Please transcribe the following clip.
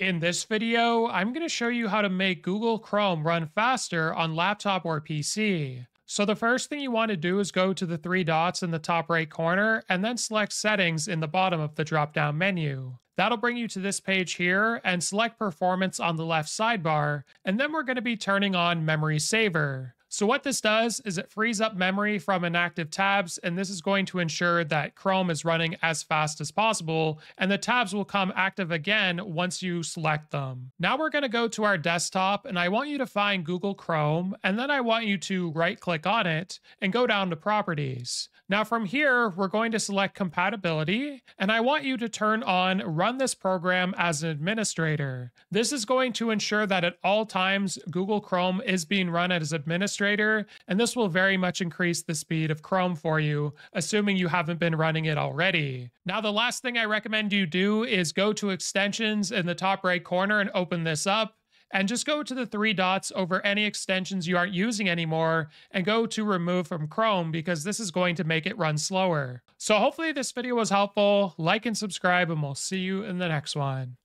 In this video, I'm going to show you how to make Google Chrome run faster on laptop or PC. So the first thing you want to do is go to the three dots in the top right corner and then select settings in the bottom of the drop down menu. That'll bring you to this page here and select performance on the left sidebar, and then we're going to be turning on memory saver. So what this does is it frees up memory from inactive tabs, and this is going to ensure that Chrome is running as fast as possible, and the tabs will come active again once you select them. Now we're going to go to our desktop, and I want you to find Google Chrome, and then I want you to right click on it and go down to Properties. Now from here, we're going to select Compatibility, and I want you to turn on Run this program as an administrator. This is going to ensure that at all times, Google Chrome is being run as administrator and this will very much increase the speed of Chrome for you, assuming you haven't been running it already. Now, the last thing I recommend you do is go to extensions in the top right corner and open this up and just go to the three dots over any extensions you aren't using anymore and go to remove from Chrome because this is going to make it run slower. So hopefully this video was helpful. Like and subscribe and we'll see you in the next one.